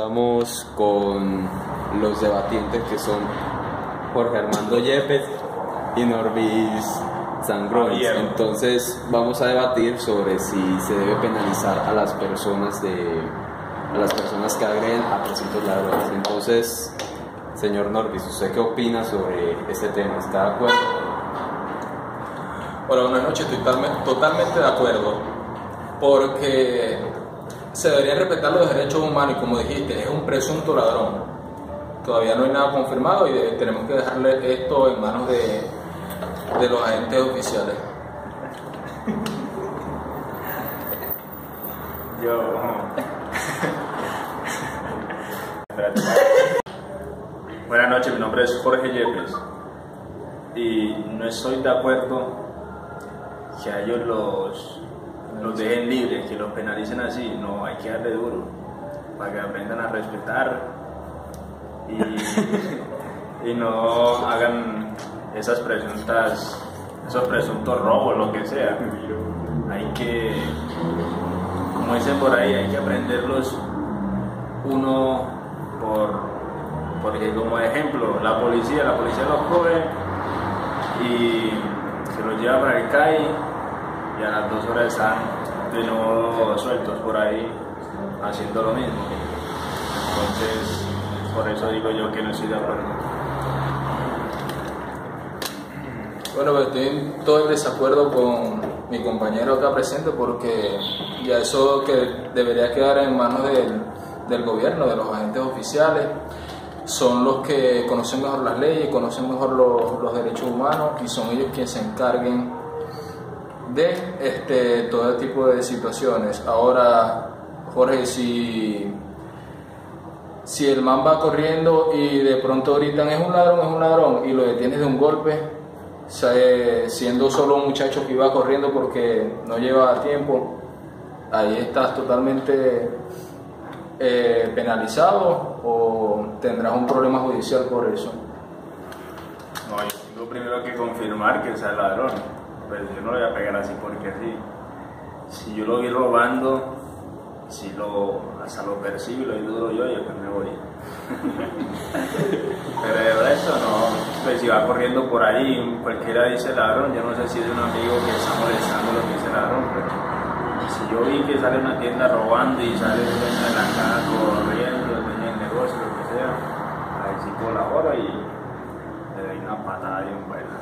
Estamos con los debatientes que son Jorge Armando Yepes y Norbis Sangrois. Entonces vamos a debatir sobre si se debe penalizar a las personas de a las personas que agreden a presuntos ladrones. Entonces, señor Norbis, ¿usted qué opina sobre este tema? ¿Está de acuerdo? Hola, buenas noches, estoy totalmente de acuerdo, porque se deberían respetar los derechos humanos y como dijiste, es un presunto ladrón. Todavía no hay nada confirmado y tenemos que dejarle esto en manos de, de los agentes oficiales. Yo. Buenas noches, mi nombre es Jorge Yepes y no estoy de acuerdo que a ellos los, los dejen libres, que los penalicen así, no, hay que darle duro para que aprendan a respetar y, y no hagan esas presuntas, esos presuntos robos, lo que sea. Hay que, como dicen por ahí, hay que aprenderlos uno por porque como ejemplo la policía la policía los coge y se los lleva para el CAI y a las dos horas están nuevo sueltos por ahí haciendo lo mismo. Entonces por eso digo yo que no bueno pues estoy en todo el desacuerdo con mi compañero acá presente porque ya eso que debería quedar en manos del del gobierno, de los agentes oficiales, son los que conocen mejor las leyes, conocen mejor los derechos humanos y son ellos quienes se encarguen de este, todo tipo de situaciones. Ahora, Jorge, si, si el man va corriendo y de pronto gritan es un ladrón, es un ladrón y lo detienes de un golpe, siendo solo un muchacho que iba corriendo porque no lleva tiempo, ahí estás totalmente eh, penalizado o tendrás un problema judicial por eso? No, yo tengo primero que confirmar que sea ladrón. Pues yo no lo voy a pegar así porque. Si yo lo vi robando, si lo, hasta lo percibo y lo duro yo, yo pues me voy. Pero de resto no, pues si va corriendo por ahí, cualquiera dice ladrón, yo no sé si es un amigo que está molestando lo que dice ladrón, pero si yo vi que sale una tienda robando y sale de la casa corriendo, el dueño del negocio, lo que sea, ahí sí colaboro y le doy una patada bien buena.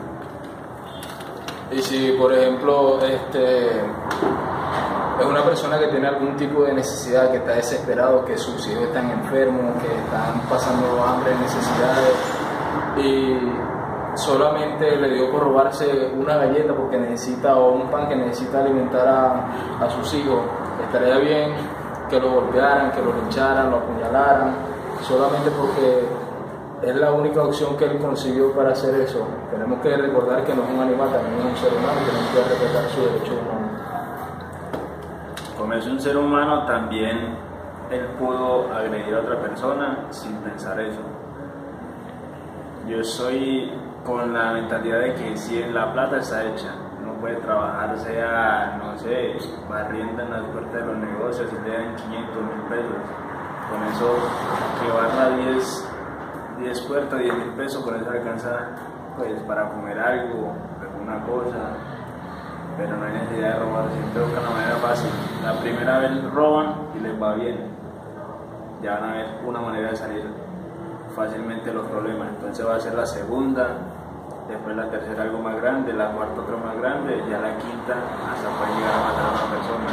Y si, por ejemplo, este es una persona que tiene algún tipo de necesidad, que está desesperado, que sus hijos están enfermos, que están pasando hambre, necesidades, y solamente le dio por robarse una galleta porque necesita o un pan que necesita alimentar a, a sus hijos, estaría bien que lo golpearan, que lo lincharan, lo apuñalaran, solamente porque es la única opción que él consiguió para hacer eso. Tenemos que recordar que no es un animal, también es un ser humano, tenemos que respetar su derecho humano. Como es un ser humano, también él pudo agredir a otra persona sin pensar eso. Yo soy con la mentalidad de que si la plata está hecha, uno puede trabajar, sea, no sé, barriendo en las puertas de los negocios y le dan 500 mil pesos. Con eso que barra 10, 10 puertas, 10 mil pesos, con eso alcanza pues para comer algo, alguna cosa, pero no hay necesidad de robar, siempre buscan la manera fácil. La primera vez roban y les va bien, ya van a ver una manera de salir fácilmente los problemas. Entonces va a ser la segunda, después la tercera algo más grande, la cuarta otro más grande, ya la quinta hasta puede llegar a matar a una persona.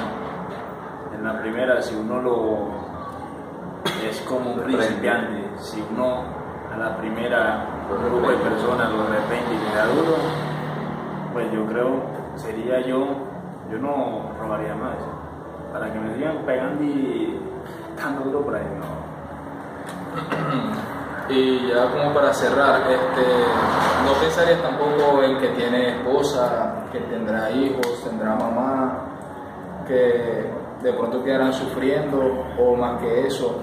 En la primera, si uno lo es como un principiante, si uno a la primera grupo de personas lo repente y le duro, pues yo creo sería yo, yo no robaría más. Para que me sigan pegando y dando duro por ahí, no. Y ya como para cerrar, este, no pensaría tampoco en que tiene esposa, que tendrá hijos, tendrá mamá, que de pronto quedarán sufriendo o más que eso,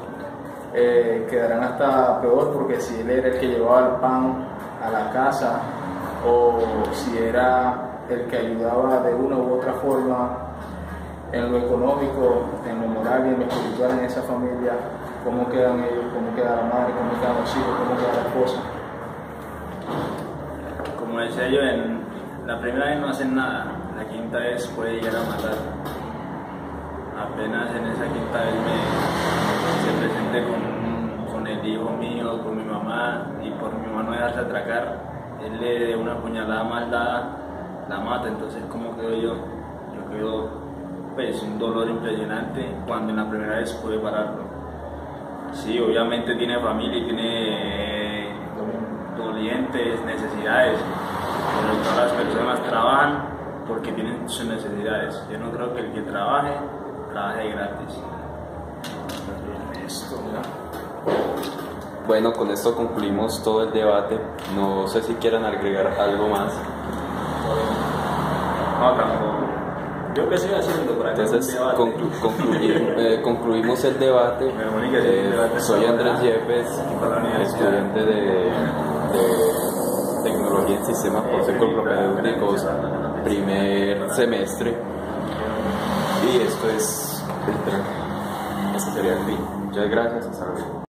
eh, quedarán hasta peor porque si él era el que llevaba el pan a la casa o si era el que ayudaba de una u otra forma en lo económico, en lo moral y en lo espiritual en esa familia, cómo quedan ellos, cómo queda la madre, cómo quedan los hijos, cómo queda la esposa. Como decía yo, en la primera vez no hacen nada, la quinta vez puede llegar a matar. Apenas en esa quinta vez me se presenté con, con el hijo mío, con mi mamá, y por mi mamá no dejarse atracar, él le de una puñalada mal dada, la mata, entonces ¿cómo quedo yo? Yo quedo pues un dolor impresionante cuando en la primera vez pude pararlo. Sí, obviamente tiene familia y tiene dolientes, necesidades, pero todas las personas trabajan porque tienen sus necesidades. Yo no creo que el que trabaje, trabaje gratis. Bueno, con esto concluimos todo el debate. No sé si quieran agregar algo más. No, tampoco. Yo qué estoy haciendo por acá. Entonces conclu- concluir- eh, concluimos el debate. Eh, soy Andrés. Yepes, estudiante de, de Tecnología en Sistemas Propedéuticos, primer semestre. Y esto es el el fin. Muchas gracias. Hasta luego.